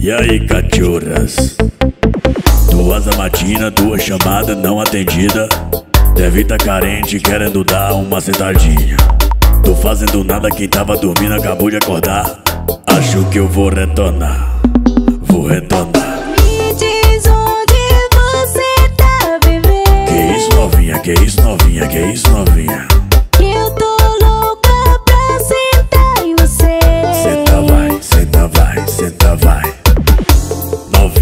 E aí, cachorras? Duas da matina, duas chamadas não atendida. Deve tá carente, querendo dar uma sentadinha. Tô fazendo nada, quem tava dormindo acabou de acordar. Acho que eu vou retornar. Vou retornar. Me diz onde você tá vivendo. Que isso, novinha? Que isso, novinha? Que isso, novinha?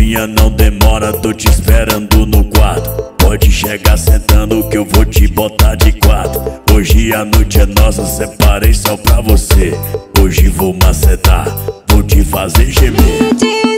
Novinha, não demora, tô te esperando no quarto. Pode chegar sentando que eu vou te botar de quatro. Hoje a noite é nossa, separei só pra você. Hoje vou macetar, vou te fazer gemer.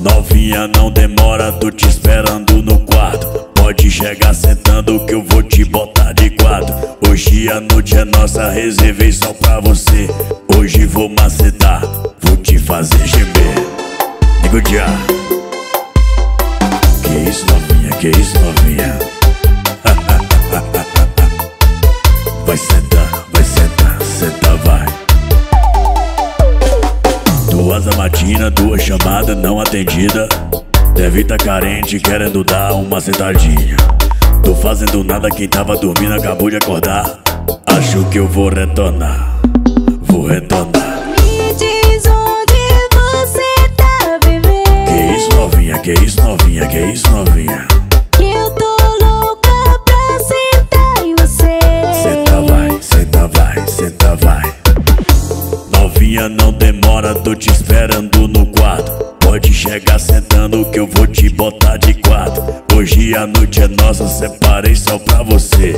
Novinha, não demora, tô te esperando no quarto. Pode chegar sentando que eu vou te botar de quatro. Hoje a noite é nossa, reservei só pra você. Hoje vou macetar, vou te fazer gemer. Digo já. Que isso, novinha, que isso, novinha? Vai sentar, Duas da matina, duas chamadas não atendida. Deve tá carente, querendo dar uma sentadinha. Tô fazendo nada, quem tava dormindo acabou de acordar. Acho que eu vou retornar. Vou retornar. Novinha, não demora, tô te esperando no quarto. Pode chegar sentando que eu vou te botar de quatro. Hoje a noite é nossa, separei só pra você.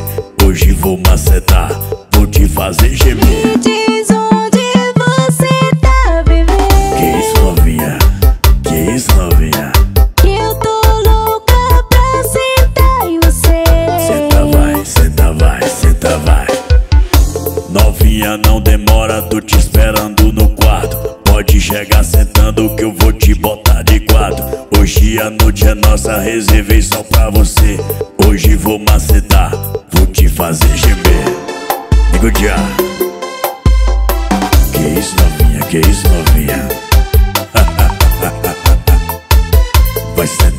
Novinha, não demora, tô te esperando no quarto. Pode chegar sentando que eu vou te botar de quatro. Hoje a noite é nossa, reservei só pra você. Hoje vou macetar, vou te fazer gemer. Já. Que isso, novinha, que isso, novinha? Vai sentar.